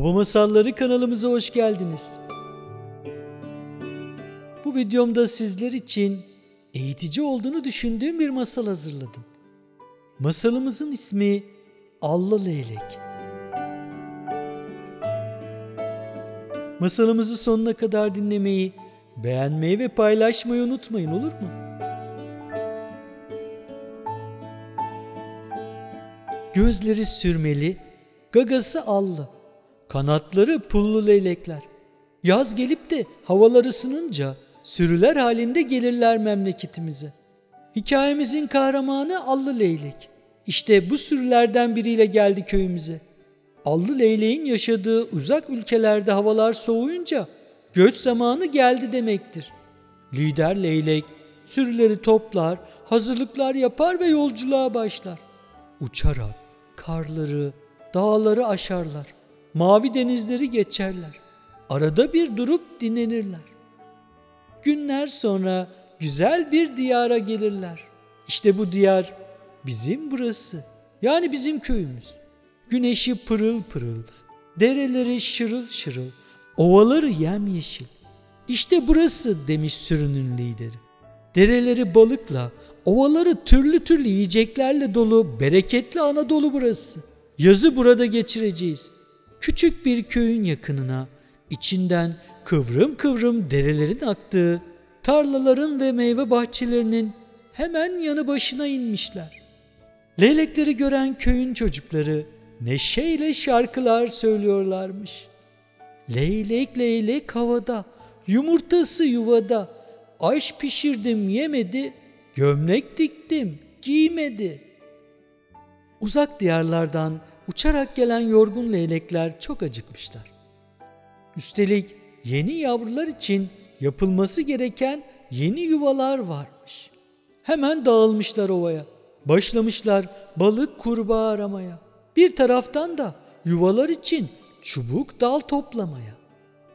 Baba Masalları kanalımıza hoş geldiniz. Bu videomda sizler için eğitici olduğunu düşündüğüm bir masal hazırladım. Masalımızın ismi Allı Leylek. Masalımızı sonuna kadar dinlemeyi, beğenmeyi ve paylaşmayı unutmayın olur mu? Gözleri sürmeli, gagası allı, kanatları pullu leylekler. Yaz gelip de havalar ısınınca sürüler halinde gelirler memleketimize. Hikayemizin kahramanı Allı Leylek. İşte bu sürülerden biriyle geldi köyümüze. Allı Leylek'in yaşadığı uzak ülkelerde havalar soğuyunca göç zamanı geldi demektir. Lider Leylek sürüleri toplar, hazırlıklar yapar ve yolculuğa başlar. Uçarak karları, dağları aşarlar. Mavi denizleri geçerler. Arada bir durup dinlenirler. Günler sonra güzel bir diyara gelirler. İşte bu diyar bizim burası. Yani bizim köyümüz. Güneşi pırıl pırıl, dereleri şırıl şırıl, ovaları yemyeşil. İşte burası demiş sürünün lideri. Dereleri balıkla, ovaları türlü türlü yiyeceklerle dolu, bereketli Anadolu burası. Yazı burada geçireceğiz. Küçük bir köyün yakınına, içinden kıvrım kıvrım derelerin aktığı, tarlaların ve meyve bahçelerinin hemen yanı başına inmişler. Leylekleri gören köyün çocukları neşeyle şarkılar söylüyorlarmış. Leylek leylek havada, yumurtası yuvada, aş pişirdim yemedi, gömlek diktim giymedi. Uzak diyarlardan uçarak gelen yorgun leylekler çok acıkmışlar. Üstelik yeni yavrular için yapılması gereken yeni yuvalar varmış. Hemen dağılmışlar ovaya. Başlamışlar balık kurbağa aramaya. Bir taraftan da yuvalar için çubuk dal toplamaya.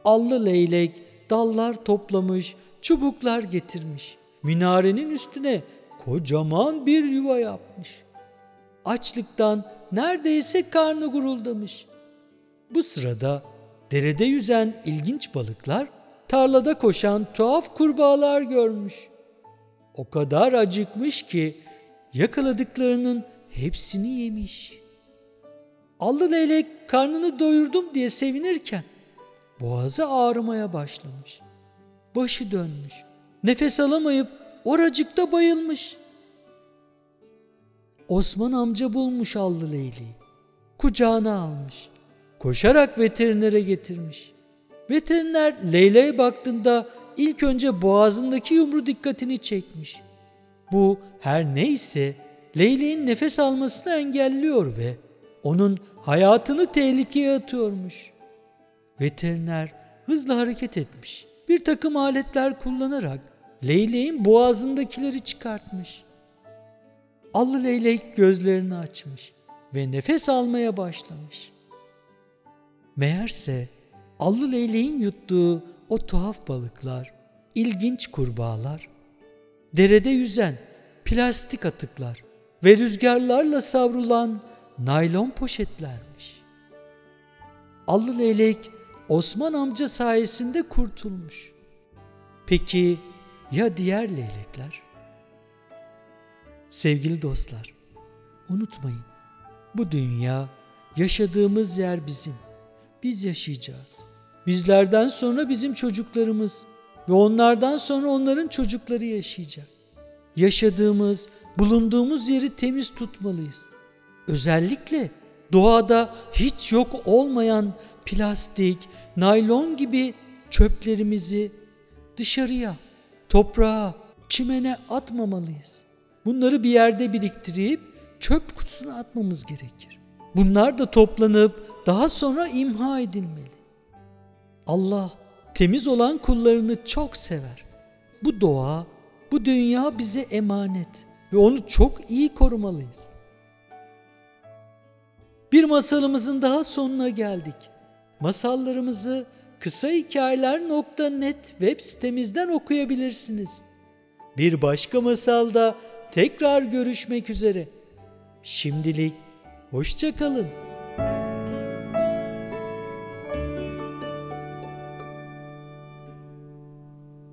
Allı leylek dallar toplamış, çubuklar getirmiş. Minarenin üstüne kocaman bir yuva yapmış. Açlıktan neredeyse karnı guruldamış. Bu sırada derede yüzen ilginç balıklar, tarlada koşan tuhaf kurbağalar görmüş. O kadar acıkmış ki yakaladıklarının hepsini yemiş. Allı leylek karnını doyurdum diye sevinirken boğazı ağrımaya başlamış. Başı dönmüş. Nefes alamayıp oracıkta bayılmış. Osman amca bulmuş allı leyleği. Kucağına almış. Koşarak veterinere getirmiş. Veteriner leyleğe baktığında ilk önce boğazındaki yumru dikkatini çekmiş. Bu her neyse leyleğin nefes almasını engelliyor ve onun hayatını tehlikeye atıyormuş. Veteriner hızlı hareket etmiş. Bir takım aletler kullanarak leyleğin boğazındakileri çıkartmış. Allı leylek gözlerini açmış ve nefes almaya başlamış. Meğerse allı leyleğin yuttuğu o tuhaf balıklar, ilginç kurbağalar, derede yüzen plastik atıklar ve rüzgarlarla savrulan naylon poşetlermiş. Allı leylek Osman amca sayesinde kurtulmuş. Peki ya diğer leylekler? Sevgili dostlar, unutmayın. Bu dünya, yaşadığımız yer bizim. Biz yaşayacağız. Bizlerden sonra bizim çocuklarımız ve onlardan sonra onların çocukları yaşayacak. Yaşadığımız, bulunduğumuz yeri temiz tutmalıyız. Özellikle doğada hiç yok olmayan plastik, naylon gibi çöplerimizi dışarıya, toprağa, çimene atmamalıyız. Bunları bir yerde biriktirip çöp kutusuna atmamız gerekir. Bunlar da toplanıp daha sonra imha edilmeli. Allah temiz olan kullarını çok sever. Bu doğa, bu dünya bize emanet ve onu çok iyi korumalıyız. Bir masalımızın daha sonuna geldik. Masallarımızı kısa hikayeler.net web sitemizden okuyabilirsiniz. Bir başka masalda tekrar görüşmek üzere. Şimdilik hoşça kalın.